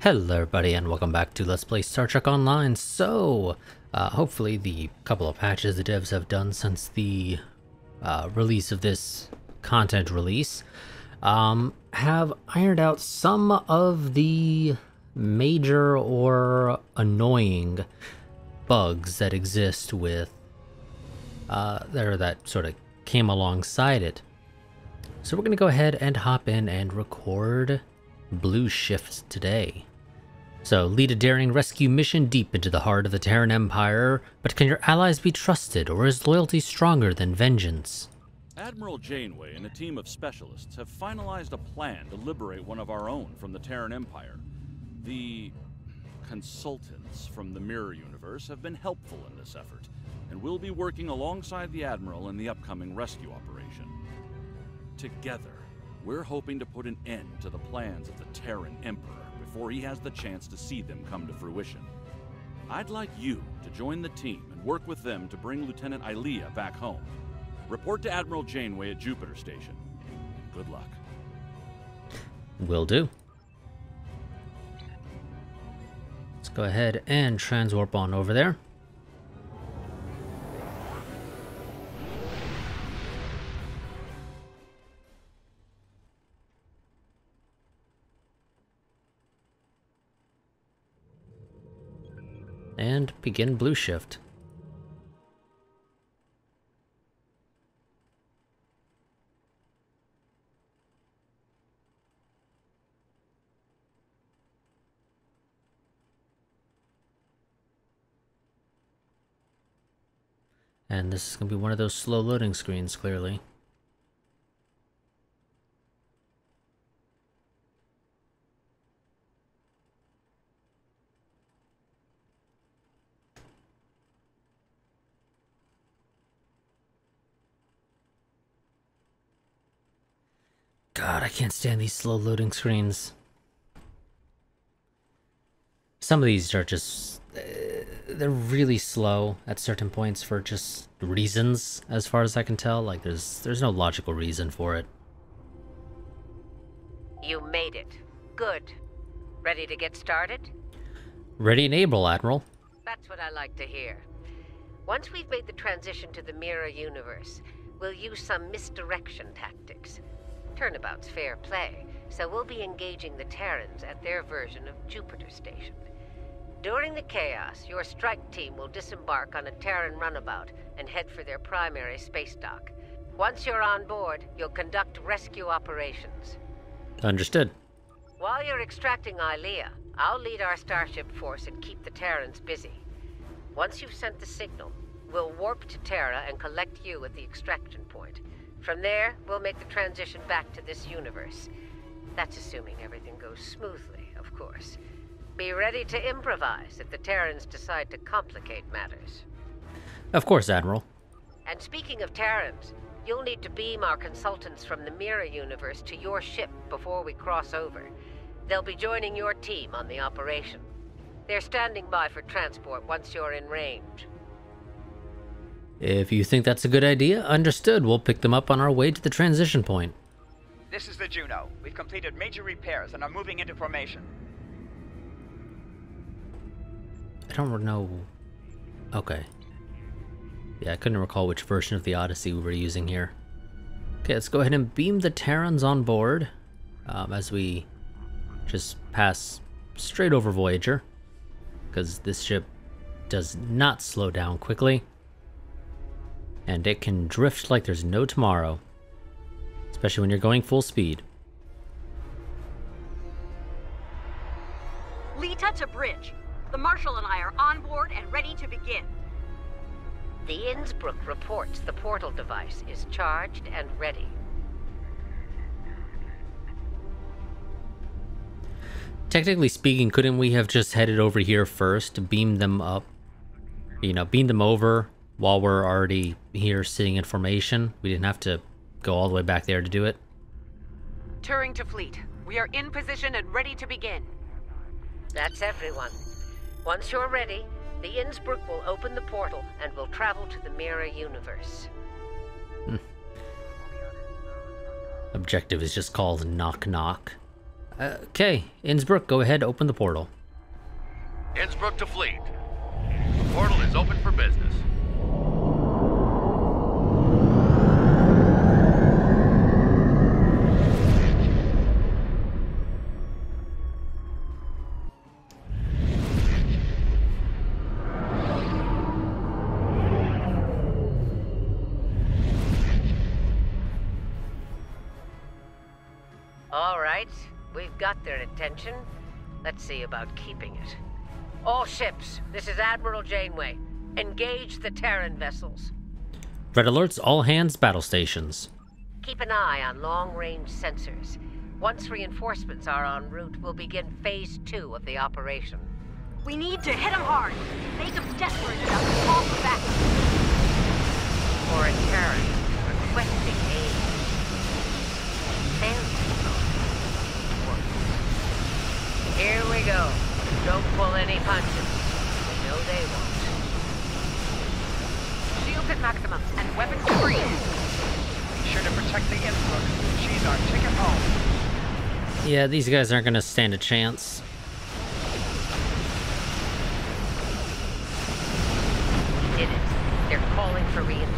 Hello everybody and welcome back to Let's Play Star Trek Online. So, uh, hopefully the couple of patches the devs have done since the uh, release of this content release um, have ironed out some of the major or annoying bugs that exist with uh, there that sort of came alongside it. So we're going to go ahead and hop in and record Blue Shift today. So, lead a daring rescue mission deep into the heart of the Terran Empire, but can your allies be trusted, or is loyalty stronger than vengeance? Admiral Janeway and a team of specialists have finalized a plan to liberate one of our own from the Terran Empire. The consultants from the Mirror Universe have been helpful in this effort, and will be working alongside the Admiral in the upcoming rescue operation. Together, we're hoping to put an end to the plans of the Terran Emperor before he has the chance to see them come to fruition. I'd like you to join the team and work with them to bring Lieutenant Ilia back home. Report to Admiral Janeway at Jupiter Station. Good luck. Will do. Let's go ahead and transwarp on over there. Begin blue shift. And this is going to be one of those slow loading screens, clearly. God, I can't stand these slow loading screens. Some of these are just... Uh, they're really slow at certain points for just reasons, as far as I can tell. Like, there's there's no logical reason for it. You made it. Good. Ready to get started? Ready and able, Admiral. That's what I like to hear. Once we've made the transition to the Mirror Universe, we'll use some misdirection tactics. Turnabout's fair play, so we'll be engaging the Terrans at their version of Jupiter Station. During the chaos, your strike team will disembark on a Terran runabout and head for their primary space dock. Once you're on board, you'll conduct rescue operations. Understood. While you're extracting Ilia, I'll lead our starship force and keep the Terrans busy. Once you've sent the signal, we'll warp to Terra and collect you at the extraction point. From there, we'll make the transition back to this universe. That's assuming everything goes smoothly, of course. Be ready to improvise if the Terrans decide to complicate matters. Of course, Admiral. And speaking of Terrans, you'll need to beam our consultants from the Mirror Universe to your ship before we cross over. They'll be joining your team on the operation. They're standing by for transport once you're in range. If you think that's a good idea, understood. We'll pick them up on our way to the transition point. This is the Juno. We've completed major repairs and are moving into formation. I don't know. Okay. Yeah, I couldn't recall which version of the Odyssey we were using here. Okay, let's go ahead and beam the Terrans on board um, as we just pass straight over Voyager because this ship does not slow down quickly and it can drift like there's no tomorrow, especially when you're going full speed. Lita to bridge. The Marshal and I are on board and ready to begin. The Innsbruck reports the portal device is charged and ready. Technically speaking, couldn't we have just headed over here first to beam them up? You know, beam them over while we're already here sitting in formation? We didn't have to go all the way back there to do it? Turing to fleet. We are in position and ready to begin. That's everyone. Once you're ready, the Innsbruck will open the portal and will travel to the Mirror Universe. Hmm. Objective is just called Knock Knock. Okay, Innsbruck, go ahead, open the portal. Innsbruck to Fleet. The portal is open for business. Attention. Let's see about keeping it. All ships, this is Admiral Janeway. Engage the Terran vessels. Red alerts all hands battle stations. Keep an eye on long-range sensors. Once reinforcements are en route, we'll begin phase two of the operation. We need to hit them hard. Make them desperate enough to call for backup. For a Terran requesting aid. Here we go. Don't pull any punches. We know they won't. Shields at maximum and weapons free. Be sure to protect the Innsbruck. She's our ticket home. Yeah, these guys aren't gonna stand a chance. Did it. They're calling for reinforcements.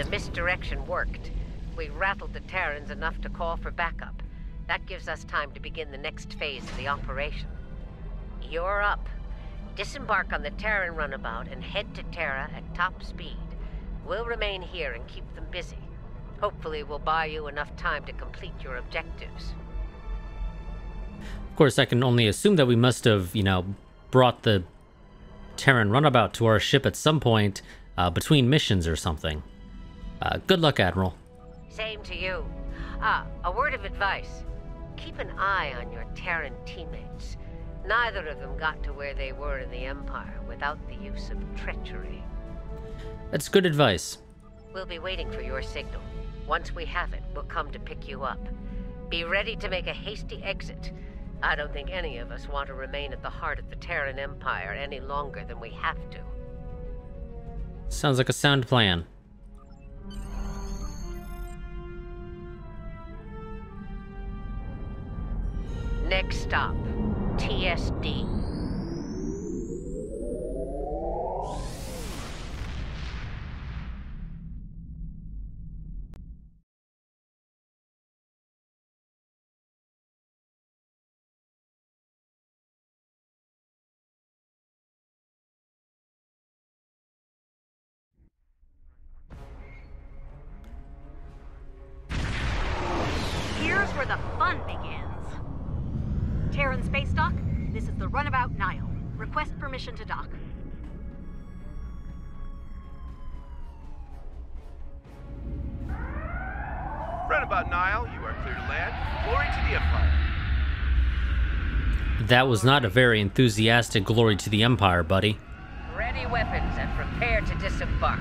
The misdirection worked. We rattled the Terrans enough to call for backup. That gives us time to begin the next phase of the operation. You're up. Disembark on the Terran runabout and head to Terra at top speed. We'll remain here and keep them busy. Hopefully, we'll buy you enough time to complete your objectives. Of course, I can only assume that we must have, you know, brought the Terran runabout to our ship at some point uh, between missions or something. Uh, good luck, Admiral. Same to you. Ah, a word of advice. Keep an eye on your Terran teammates. Neither of them got to where they were in the Empire without the use of treachery. That's good advice. We'll be waiting for your signal. Once we have it, we'll come to pick you up. Be ready to make a hasty exit. I don't think any of us want to remain at the heart of the Terran Empire any longer than we have to. Sounds like a sound plan. Next stop, TSD. Runabout Nile. Request permission to dock. Runabout Nile, you are clear to land. Glory to the Empire. That was not a very enthusiastic glory to the Empire, buddy. Ready weapons and prepare to disembark.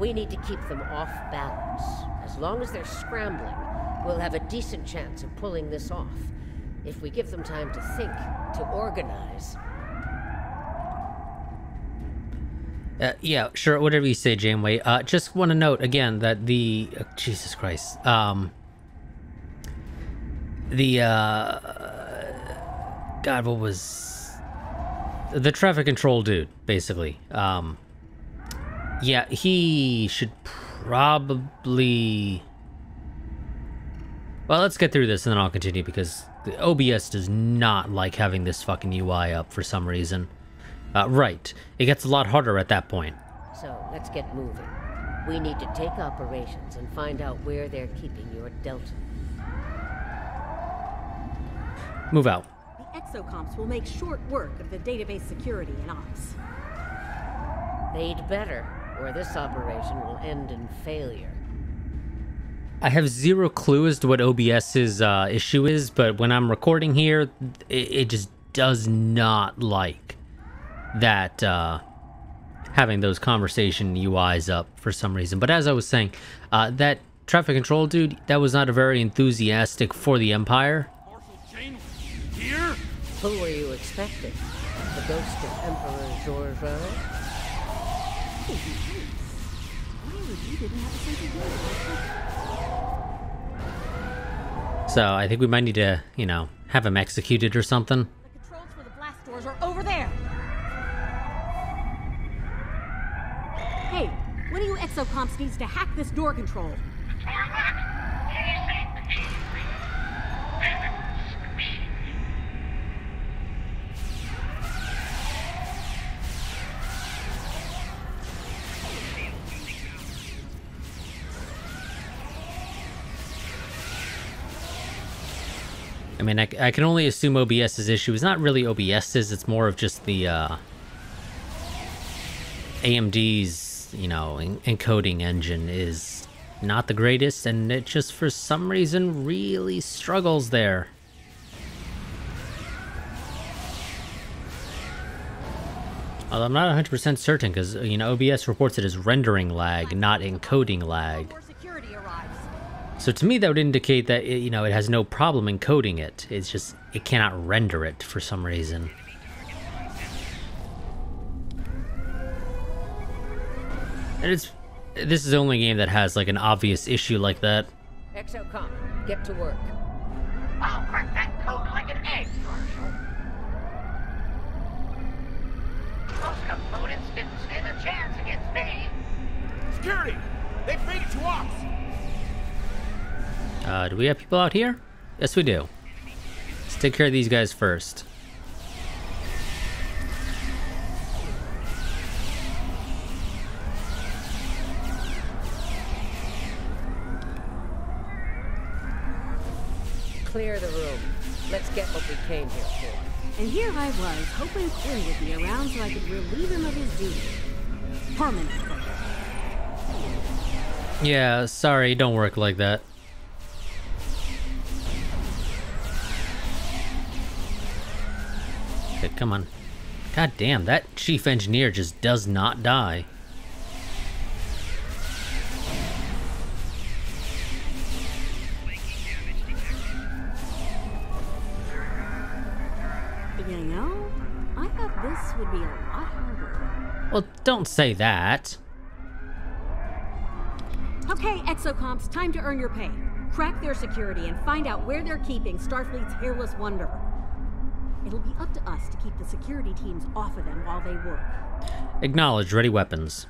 We need to keep them off balance. As long as they're scrambling, we'll have a decent chance of pulling this off. If we give them time to think, to organize. Uh, yeah, sure, whatever you say, Janeway. Uh, just want to note again that the uh, Jesus Christ, um, the uh, God, what was the traffic control dude? Basically, um, yeah, he should probably. Well, let's get through this and then I'll continue because the OBS does not like having this fucking UI up for some reason. Uh, right. It gets a lot harder at that point. So let's get moving. We need to take operations and find out where they're keeping your Delta. Move out. The exocomps will make short work of the database security in ops. They'd better, or this operation will end in failure. I have zero clue as to what OBS's uh, issue is, but when I'm recording here, it, it just does not like that uh, having those conversation UIs up for some reason. But as I was saying, uh, that traffic control dude, that was not a very enthusiastic for the Empire. Janeway, Who were you expecting? The ghost of Emperor Georgiou? So I think we might need to, you know, have him executed or something. The controls for the blast doors are over there. Hey, one of you exocomps needs to hack this door control. Mean, I, I can only assume OBS's issue is not really OBS's, it's more of just the uh, AMD's, you know, en- encoding engine is not the greatest, and it just for some reason really struggles there. Although I'm not 100% certain because, you know, OBS reports it as rendering lag, not encoding lag. Before security arrives. So to me, that would indicate that it, you know it has no problem encoding it. It's just it cannot render it for some reason. And it's this is the only game that has like an obvious issue like that. Exocomp, get to work. I'll crack that code like an egg, Marshal. Those components didn't stand a chance against me. Security! They've made it to ops! Uh, do we have people out here? Yes, we do. Let's take care of these guys first. Clear the room. Let's get what we came here for. And here I was, hoping Quinn would be around so I could relieve him of his duty. Permanently. Yeah, sorry, don't work like that. Come on. God damn, that chief engineer just does not die. You know, I thought this would be a lot harder. Well, don't say that. Okay, exocomps, time to earn your pay. Crack their security and find out where they're keeping Starfleet's hairless wonder. It'll be up to us to keep the security teams off of them while they work. Acknowledge ready weapons.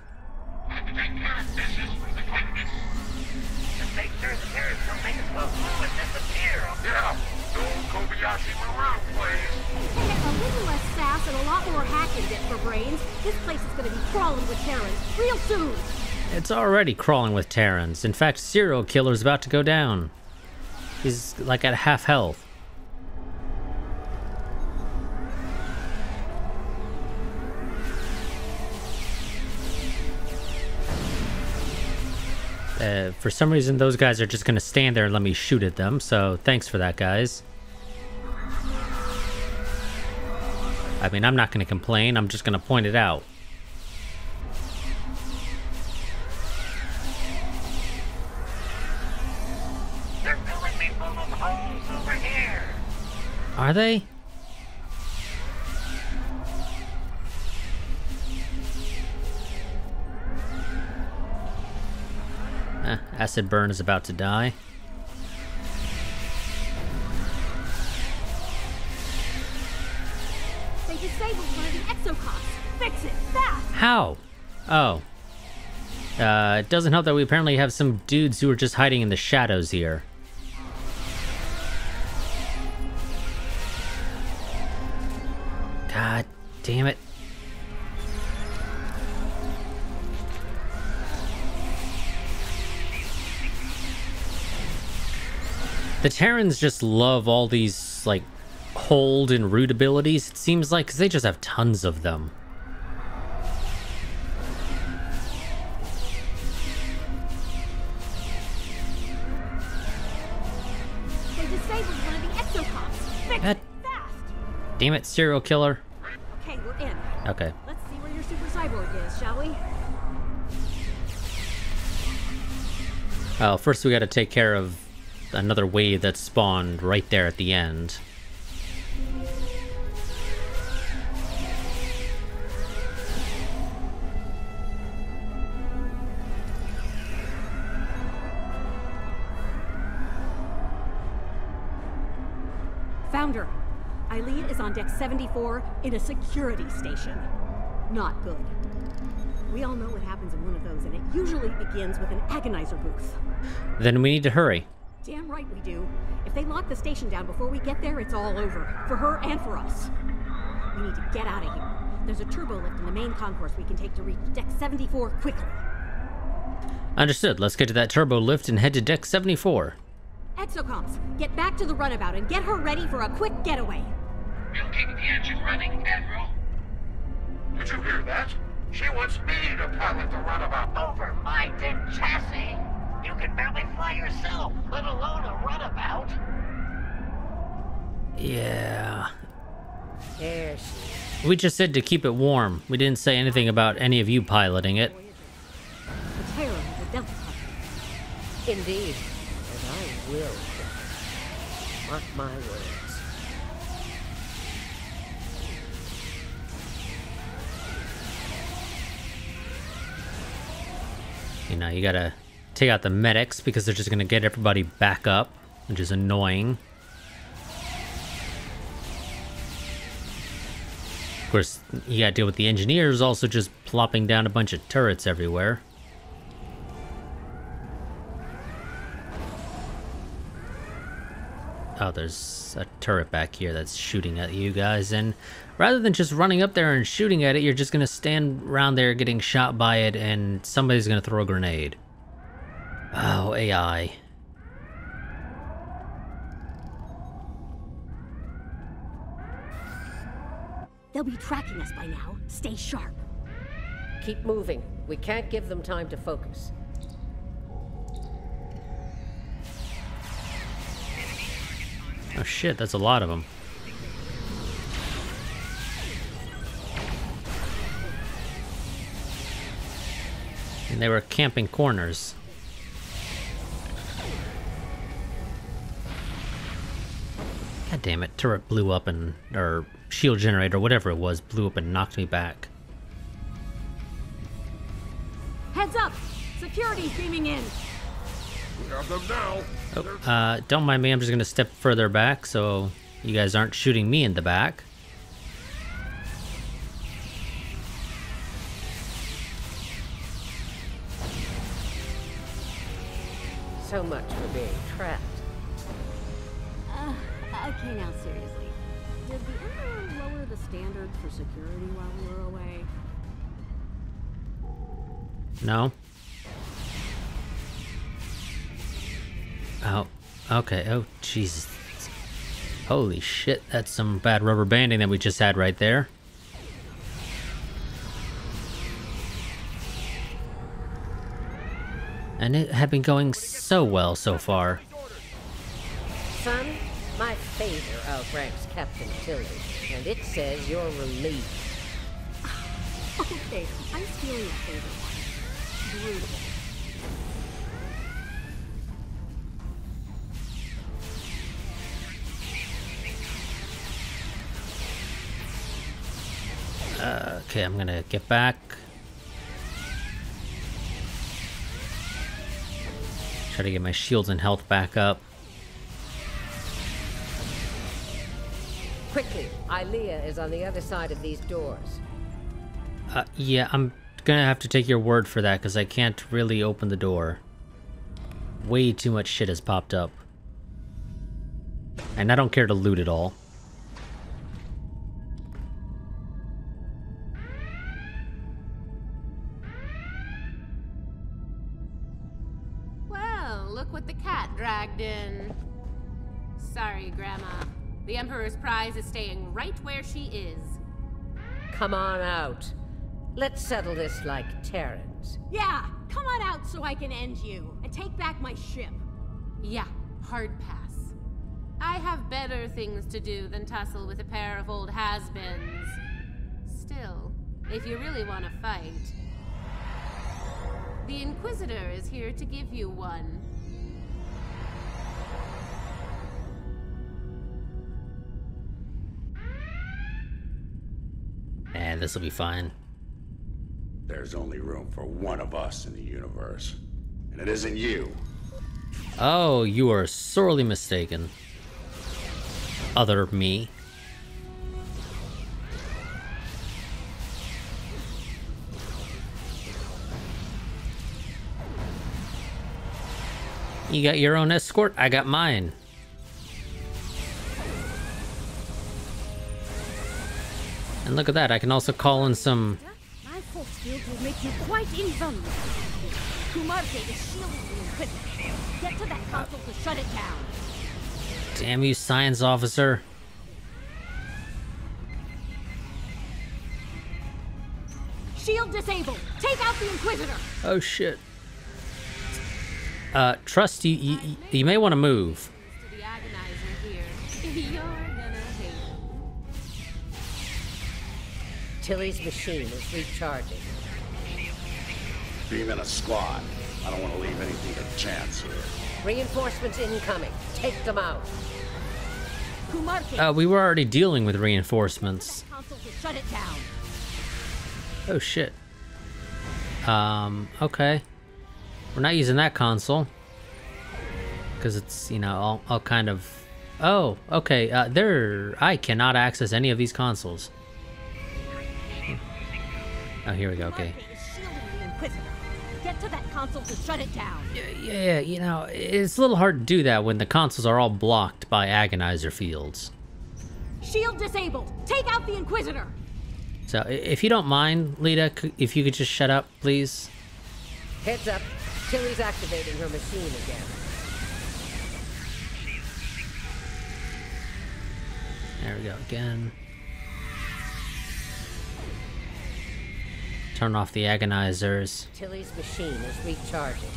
And a lot more hacking bit for brains. This place is gonna be crawling with real soon. It's already crawling with Terrans. In fact, Serial Killer's about to go down. He's like at half health. Uh, for some reason, those guys are just gonna stand there and let me shoot at them, so thanks for that, guys. I mean, I'm not gonna complain, I'm just gonna point it out. They're filling Eh, acid burn is about to die. They disabled one of the exocomps. Fix it, fast! How? Oh. Uh, it doesn't help that we apparently have some dudes who are just hiding in the shadows here. God damn it. The Terrans just love all these, like, hold and root abilities, it seems like, 'cause they just have tons of them. They disabled one of the exocomps. Fix God fast! damn it, serial killer. Okay, we're in. Okay. Let's see where your super cyborg is, shall we? Well, first we gotta take care of another wave that spawned right there at the end. Founder, Eileen is on deck 74 in a security station. Not good. We all know what happens in one of those, and it usually begins with an agonizer booth. Then we need to hurry. Damn right we do. If they lock the station down before we get there, it's all over. For her and for us. We need to get out of here. There's a turbo lift in the main concourse we can take to reach deck 74 quickly. Understood. Let's get to that turbo lift and head to deck 74. Exocomps, get back to the runabout and get her ready for a quick getaway. We'll keep the engine running, Admiral. Did you hear that? She wants me to pilot the runabout. Over my dead chassis? You can barely fly yourself, let alone a runabout. Yeah. There she We just said to keep it warm. We didn't say anything about any of you piloting it. The terror of the Delta is. Indeed. And I will. Mark my words. You know, you gotta take out the medics because they're just gonna get everybody back up, which is annoying. Of course, you gotta deal with the engineers also just plopping down a bunch of turrets everywhere. Oh, there's a turret back here that's shooting at you guys, and rather than just running up there and shooting at it, you're just gonna stand around there getting shot by it, and somebody's gonna throw a grenade. Oh, AI. They'll be tracking us by now. Stay sharp. Keep moving. We can't give them time to focus. Oh shit, that's a lot of them. And they were camping corners. God damn it, turret blew up and, or shield generator, whatever it was, blew up and knocked me back. Heads up! Security's beaming in. We have them now. Oh, uh, don't mind me, I'm just gonna step further back so you guys aren't shooting me in the back. No? Oh, okay. Oh, Jesus. Holy shit, that's some bad rubber banding that we just had right there. And it had been going so well so far. Son, my favor outranks Captain Tilly, and it says you're relieved. Okay, I'm stealing a favorite Uh, okay, I'm gonna get back. Try to get my shields and health back up. Quickly, Ilia is on the other side of these doors. Uh, yeah, I'm gonna have to take your word for that because I can't really open the door. Way too much shit has popped up. And I don't care to loot it all. Well, look what the cat dragged in. Sorry, Grandma. The Emperor's prize is staying right where she is. Come on out. Let's settle this like Terrans. Yeah, come on out so I can end you and take back my ship. Yeah, hard pass. I have better things to do than tussle with a pair of old has-beens. Still, if you really want to fight, the Inquisitor is here to give you one. Nah, this'll be fine. There's only room for one of us in the universe. And it isn't you. Oh, you are sorely mistaken. other me. You got your own escort, I got mine. And look at that, I can also call in some... Field will make you quite invulnerable. Kumarte is shielding you quickly. Get to that console to shut it down. Damn you, science officer. Shield disabled. Take out the Inquisitor. Oh shit. Uh, trust you, you, you may want to move. Tilly's machine is recharging. Beam in a squad. I don't want to leave anything to chance here. Reinforcements incoming. Take them out. Kumarte. Uh, we were already dealing with reinforcements. Console to shut it down. Oh shit. Um, okay. We're not using that console. Because it's, you know, all, all kind of... Oh, okay. Uh, there... I cannot access any of these consoles. Oh, here we go. Okay. Kumarte the Inquisitor. Get to that console to shut it down. Yeah, you know, it's a little hard to do that when the consoles are all blocked by agonizer fields. Shield disabled. Take out the Inquisitor. So, if you don't mind, Lita, if you could just shut up, please. Heads up. Tilly's activating her machine again. There we go again. Turn off the agonizers. Tilly's machine is recharging.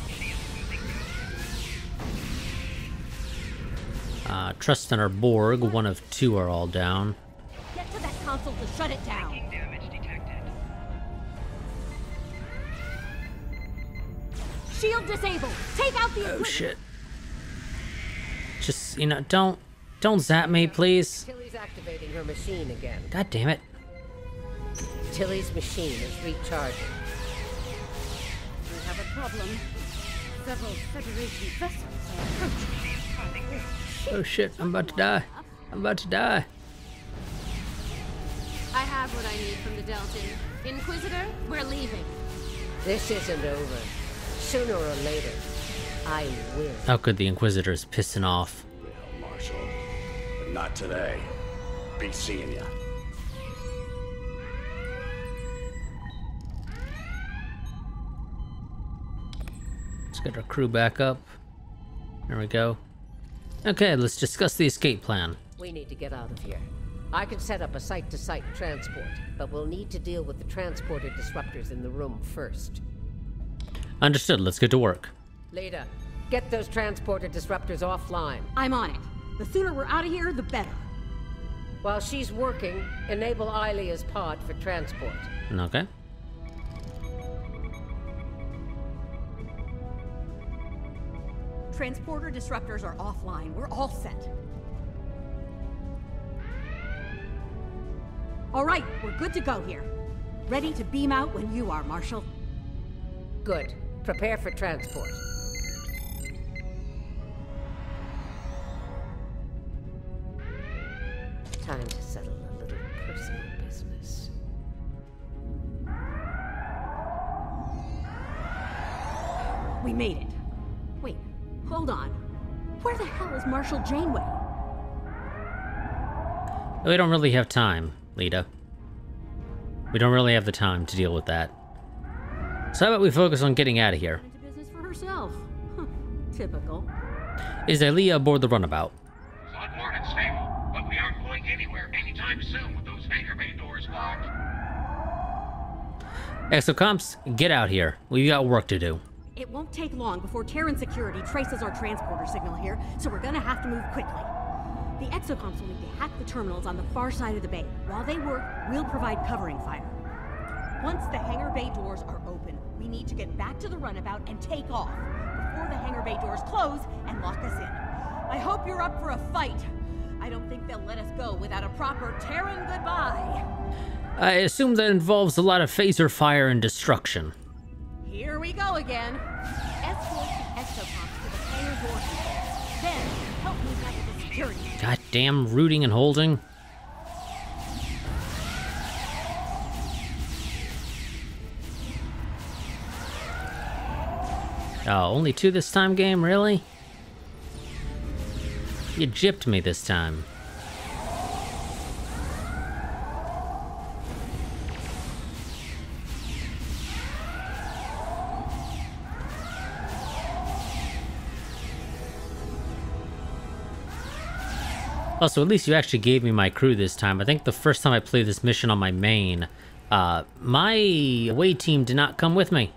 Uh, Trust and our Borg, one of two are all down. Get to that console to shut it down. Shield disabled. Take out the Inquisitor. Oh shit. Just, you know, don't, don't zap me, please. Tilly's activating her machine again. God damn it. Tilly's machine is recharging. We have a problem. Several Federation vessels are approaching. Oh shit, I'm about to die. I'm about to die. I have what I need from the Deltan. Inquisitor, we're leaving. This isn't over. Sooner or later, I will. How could the Inquisitor's pissing off? Marshal. But not today. Be seeing ya. Get our crew back up. There we go. Okay, let's discuss the escape plan. We need to get out of here. I can set up a site to site transport, but we'll need to deal with the transporter disruptors in the room first. Understood, let's get to work. Lita, get those transporter disruptors offline. I'm on it. The sooner we're out of here, the better. While she's working, enable Ilia's pod for transport. Okay. Transporter disruptors are offline. We're all set. All right, we're good to go here. Ready to beam out when you are, Marshal. Good. Prepare for transport. Time to Marshal Janeway? We don't really have time, Lita. We don't really have the time to deal with that. So how about we focus on getting out of here? Business for herself. Typical. Is Ilia aboard the runabout? On board and stable, but we aren't going anywhere anytime soon with those hangar bay doors locked. Exocomps, get out here. We've got work to do. It won't take long before Terran security traces our transporter signal here, so we're gonna have to move quickly. The exocomps will need to hack the terminals on the far side of the bay. While they work, we'll provide covering fire. Once the hangar bay doors are open, we need to get back to the runabout and take off before the hangar bay doors close and lock us in. I hope you're up for a fight. I don't think they'll let us go without a proper Terran goodbye. I assume that involves a lot of phaser fire and destruction. Here we go again. Escort the exocomps to the hangar door. Then help me back to the security. Goddamn rooting and holding. Oh, only two this time, game? Really? You gypped me this time. Also, at least you actually gave me my crew this time. I think the first time I played this mission on my main, uh, my away team did not come with me.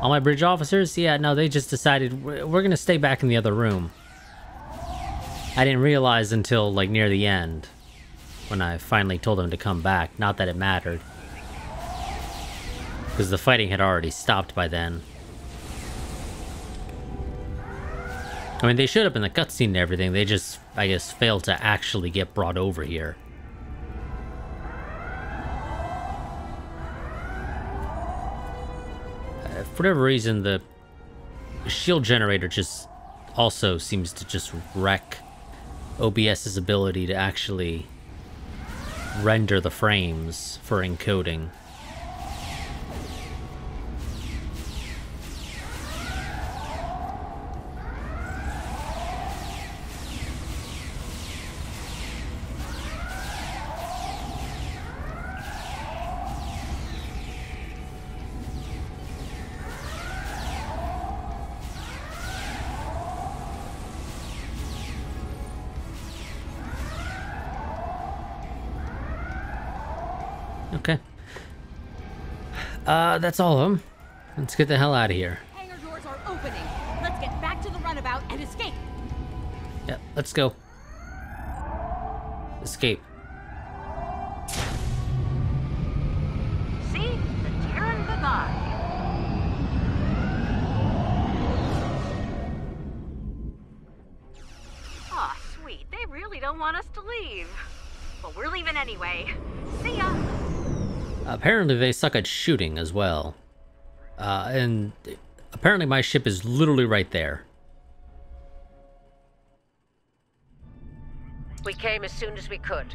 All my bridge officers? Yeah, no, they just decided we're, we're gonna stay back in the other room. I didn't realize until, like, near the end. When I finally told them to come back. Not that it mattered. Because the fighting had already stopped by then. I mean, they showed up in the cutscene and everything. They just, I guess, failed to actually get brought over here. Uh, for whatever reason, the shield generator just also seems to just wreck OBS's ability to actually render the frames for encoding. That's all of them. Let's get the hell out of here. Hangar doors are opening. Let's get back to the runabout and escape. Yep, let's go. Escape. See? The Terran goodbye. Aw, sweet. They really don't want us to leave. But we're leaving anyway. Apparently they suck at shooting as well. Uh, and apparently my ship is literally right there. We came as soon as we could.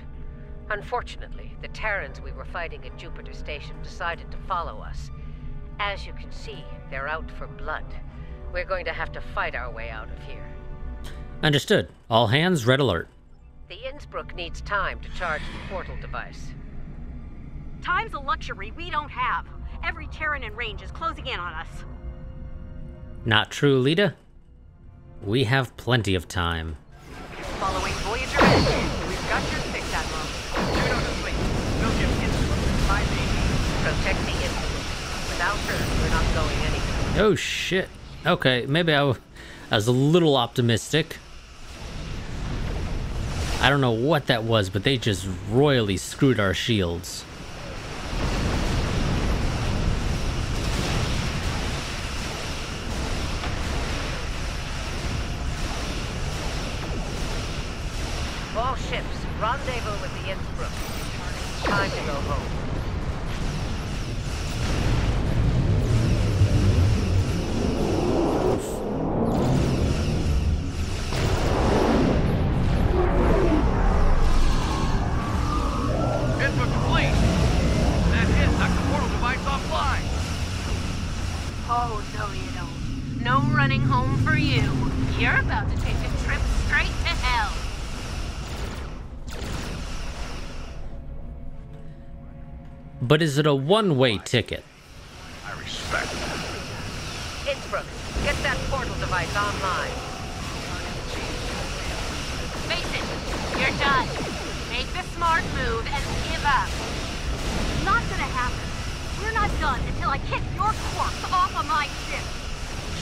Unfortunately, the Terrans we were fighting at Jupiter Station decided to follow us. As you can see, they're out for blood. We're going to have to fight our way out of here. Understood. All hands, red alert. The Innsbruck needs time to charge the portal device. Time's a luxury we don't have. Every Terran in range is closing in on us. Not true, Lita? We have plenty of time. Following Voyager we've got your six, Admiral. Juno to sleep. We'll give Innsbruck my baby. Protect the Innsbruck. Without her, we're not going anywhere. Oh shit. Okay, maybe I was a little optimistic. I don't know what that was, but they just royally screwed our shields. But is it a one-way ticket? I respect. Innsbruck, get that portal device online. Face it, you're done. Make the smart move and give up. Not gonna happen. We're not done until I kick your corpse off of my ship.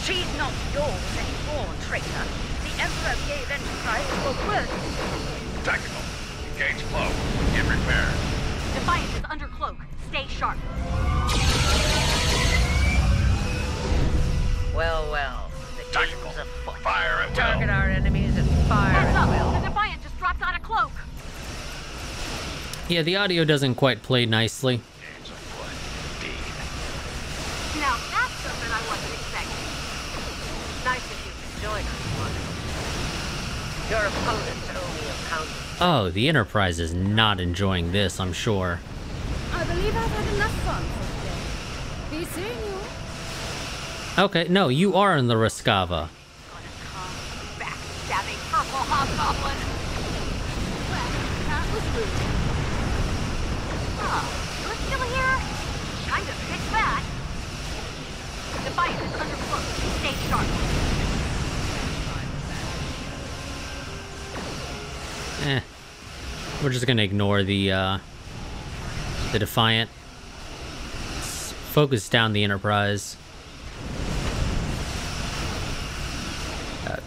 She's not yours anymore, traitor. The Emperor gave Enterprise your word. Tactical. Engage flow. Get repaired. Defiant is under cloak. Stay sharp. Well, well. The Tactical. game's afoot. Fire at will. Target our enemies and fire Heads at up. will. The Defiant just dropped out of cloak. Yeah, the audio doesn't quite play nicely. Games afoot. Indeed. Now that's something I wasn't expecting. Nice of you to join us, Your opponents owe me a pound. Oh, the Enterprise is not enjoying this, I'm sure. I believe I've had enough fun for today. Be seeing you. Okay, no, you are in the Rescava. Backstabbing purple hobgoblin. Well, that was rude. Oh, you're still here? Kind of fix that. Defiant is under cloak. Stay sharp. Eh. We're just gonna ignore the, uh, the Defiant. Focus down the Enterprise. Uh,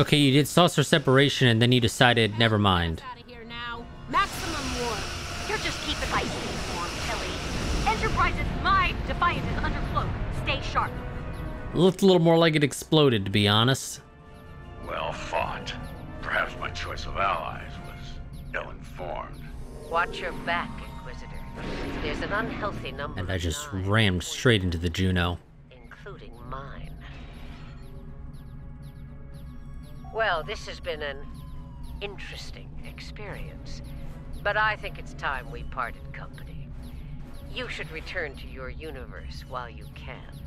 okay, you did saucer separation and then you decided, never mind. Out of here now. Maximum warp. You're just keeping my seat warm, Tilly. Enterprise is my Defiant is under cloak. Stay sharp. Looked a little more like it exploded, to be honest. Well fought. Perhaps my choice of allies was ill-informed. Watch your back, Inquisitor. There's an unhealthy number And I just rammed straight into the Juno. including mine. Well, this has been an interesting experience. But I think it's time we parted company. You should return to your universe while you can.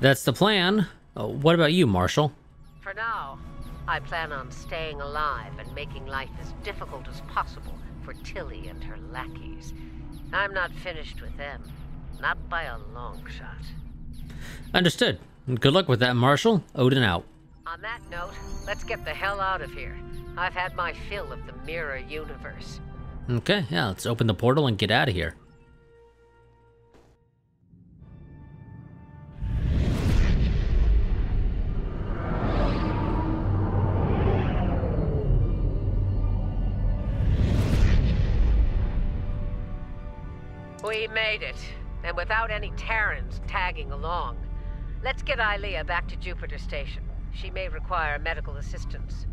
That's the plan. Uh, what about you, Marshal? For now, I plan on staying alive and making life as difficult as possible for Tilly and her lackeys. I'm not finished with them. Not by a long shot. Understood. Good luck with that, Marshal. Odin out. On that note, let's get the hell out of here. I've had my fill of the mirror universe. Okay, yeah, let's open the portal and get out of here. We made it, and without any Terrans tagging along. Let's get Ilia back to Jupiter Station. She may require medical assistance.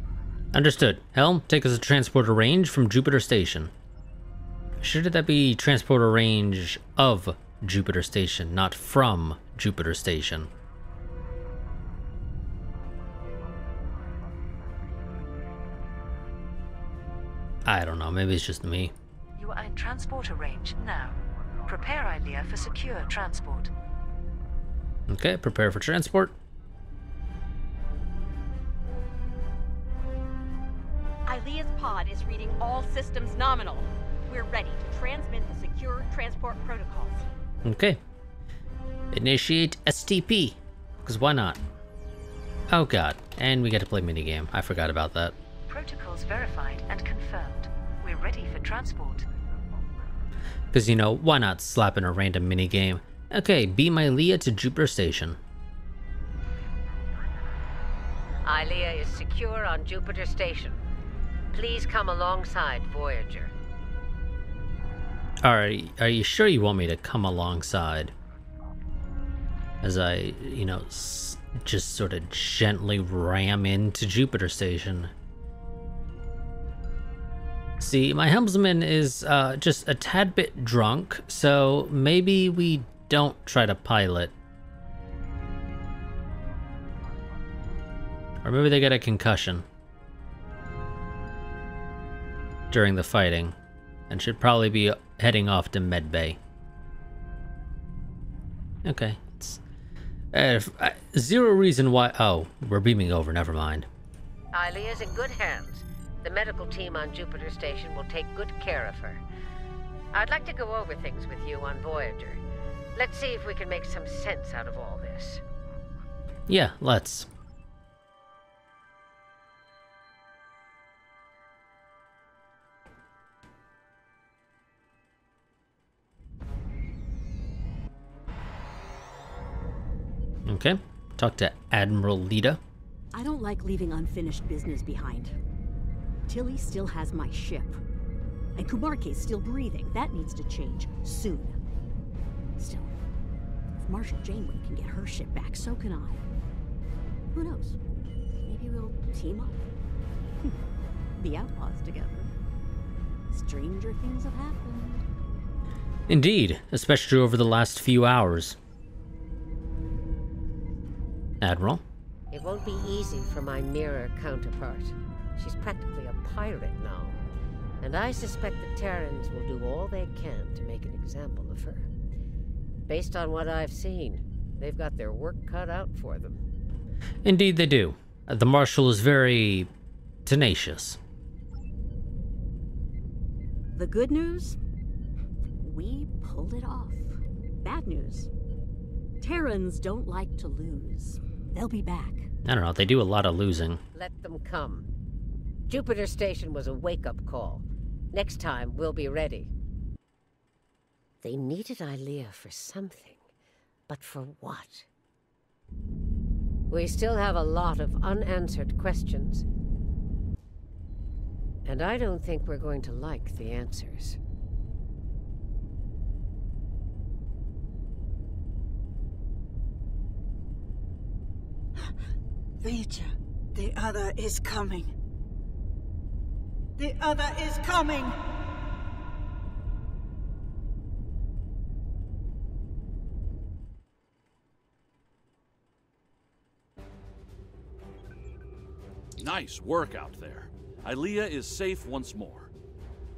Understood. Helm, take us to transporter range from Jupiter Station. Should that be transporter range of Jupiter Station, not from Jupiter Station? I don't know, maybe it's just me. You are in transporter range now. Prepare Ilia for secure transport. Okay, prepare for transport. Ilia's pod is reading all systems nominal. We're ready to transmit the secure transport protocols. Okay. Initiate STP. Because why not? Oh god. And we get to play minigame. I forgot about that. Protocols verified and confirmed. We're ready for transport. Because, you know, why not slap in a random minigame? Okay, beam Ilia to Jupiter Station. Ilia is secure on Jupiter Station. Please come alongside Voyager. Alright, are you sure you want me to come alongside? As I, you know, s- just sort of gently ram into Jupiter Station. See, my helmsman is uh, just a tad bit drunk, so maybe we don't try to pilot. Or maybe they get a concussion during the fighting and should probably be heading off to medbay. Okay, it's uh, zero reason why. Oh, we're beaming over. Never mind. Ilia's in good hands. The medical team on Jupiter Station will take good care of her. I'd like to go over things with you on Voyager. Let's see if we can make some sense out of all this. Yeah, let's. Okay, talk to Admiral Lita. I don't like leaving unfinished business behind. Tilly still has my ship. And Kumarke's still breathing. That needs to change soon. Still, if Marshal Janeway can get her ship back, so can I. Who knows? Maybe we'll team up. Hmm. the outlaws together. Stranger things have happened. Indeed, especially over the last few hours. Admiral? It won't be easy for my mirror counterpart. She's practically a pirate now. And I suspect the Terrans will do all they can to make an example of her. Based on what I've seen, they've got their work cut out for them. Indeed, they do. Uh, The Marshal is very tenacious. The good news? We pulled it off. Bad news? Terrans don't like to lose. They'll be back. I don't know, they do a lot of losing. Let them come. Jupiter Station was a wake up call. Next time, we'll be ready. They needed Ilia for something, but for what? We still have a lot of unanswered questions. And I don't think we're going to like the answers. Vija, the other is coming. The other is coming! Nice work out there. Ilia is safe once more.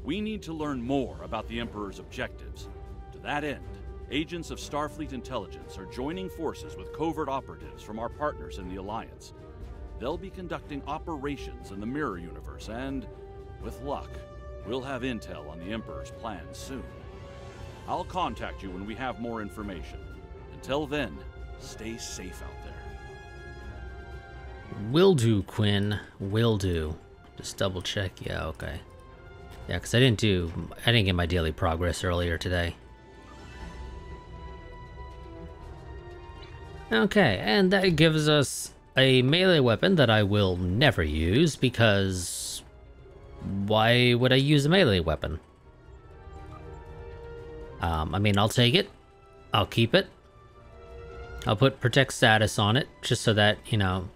We need to learn more about the Emperor's objectives. To that end, agents of Starfleet Intelligence are joining forces with covert operatives from our partners in the Alliance. They'll be conducting operations in the Mirror Universe, and, with luck, we'll have intel on the Emperor's plans soon. I'll contact you when we have more information. Until then, stay safe out there. Will do, Quinn. Will do. Just double check. Yeah, okay. Yeah, because I didn't do... I didn't get my daily progress earlier today. Okay, and that gives us a melee weapon that I will never use because... Why would I use a melee weapon? Um, I mean, I'll take it. I'll keep it. I'll put protect status on it just so that, you know,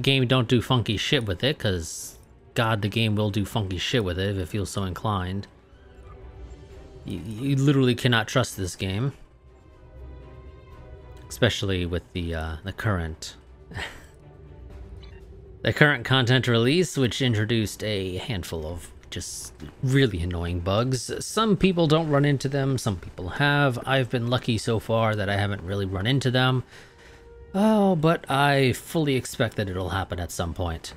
game don't do funky shit with it, because God, the game will do funky shit with it if it feels so inclined. You, you literally cannot trust this game. Especially with the, uh, the current... the current content release, which introduced a handful of just really annoying bugs. Some people don't run into them, some people have. I've been lucky so far that I haven't really run into them. Oh, but I fully expect that it'll happen at some point.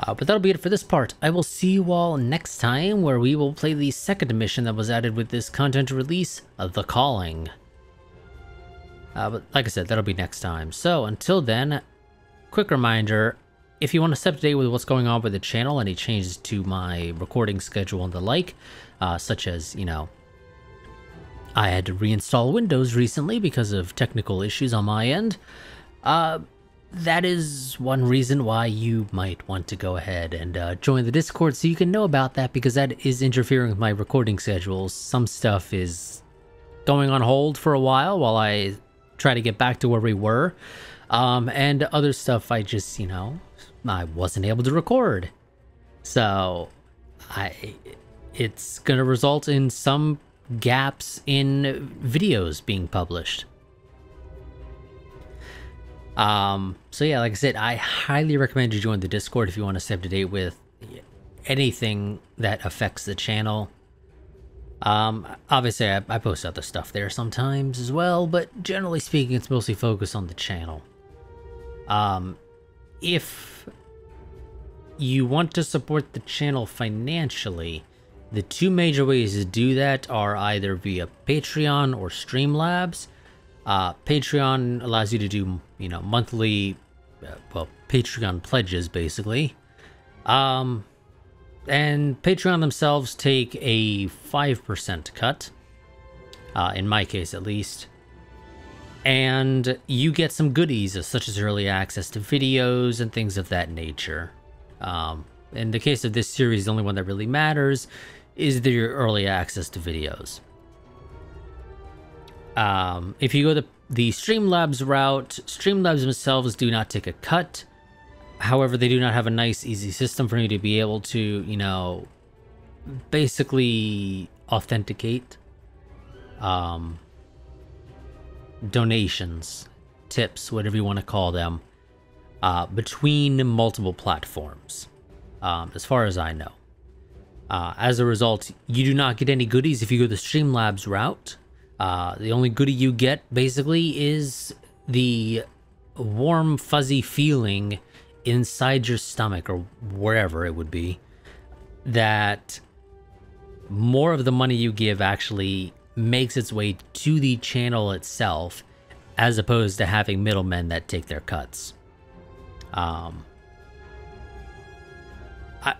Uh, but that'll be it for this part. I will see you all next time where we will play the second mission that was added with this content release, The Calling. Uh, but like I said, that'll be next time. So until then, quick reminder, if you want to stay up to date with what's going on with the channel, any changes to my recording schedule and the like, uh, such as, you know, I had to reinstall Windows recently because of technical issues on my end. Uh, that is one reason why you might want to go ahead and uh, join the Discord so you can know about that because that is interfering with my recording schedules. Some stuff is going on hold for a while while I try to get back to where we were. Um, and other stuff I just, you know, I wasn't able to record. So, I it's going to result in some gaps in videos being published. Um, so yeah, like I said, I highly recommend you join the Discord if you want to stay up to date with anything that affects the channel. Um, obviously I, I post other stuff there sometimes as well, but generally speaking, it's mostly focused on the channel. Um, if you want to support the channel financially, the two major ways to do that are either via Patreon or Streamlabs. Uh, Patreon allows you to do, you know, monthly, uh, well, Patreon pledges, basically. Um, and Patreon themselves take a 5% cut, uh, in my case at least. And you get some goodies, such as early access to videos and things of that nature. Um, in the case of this series, the only one that really matters is the early access to videos. Um, if you go the the Streamlabs route, Streamlabs themselves do not take a cut. However, they do not have a nice, easy system for you to be able to, you know, basically authenticate um, donations, tips, whatever you want to call them, uh, between multiple platforms. um, as far as I know. Uh, as a result, you do not get any goodies if you go the Streamlabs route. Uh, the only goodie you get, basically, is the warm, fuzzy feeling inside your stomach or wherever it would be that more of the money you give actually makes its way to the channel itself as opposed to having middlemen that take their cuts. Um,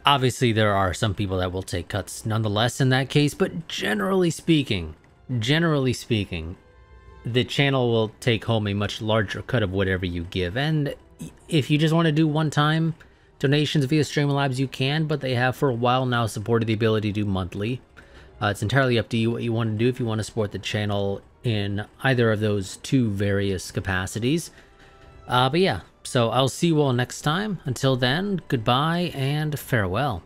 obviously, there are some people that will take cuts nonetheless in that case, but generally speaking, generally speaking, the channel will take home a much larger cut of whatever you give. And if you just want to do one time donations via Streamlabs, you can, but they have for a while now supported the ability to do monthly. Uh, it's entirely up to you what you want to do if you want to support the channel in either of those two various capacities. Uh, but yeah, so I'll see you all next time. Until then, goodbye and farewell.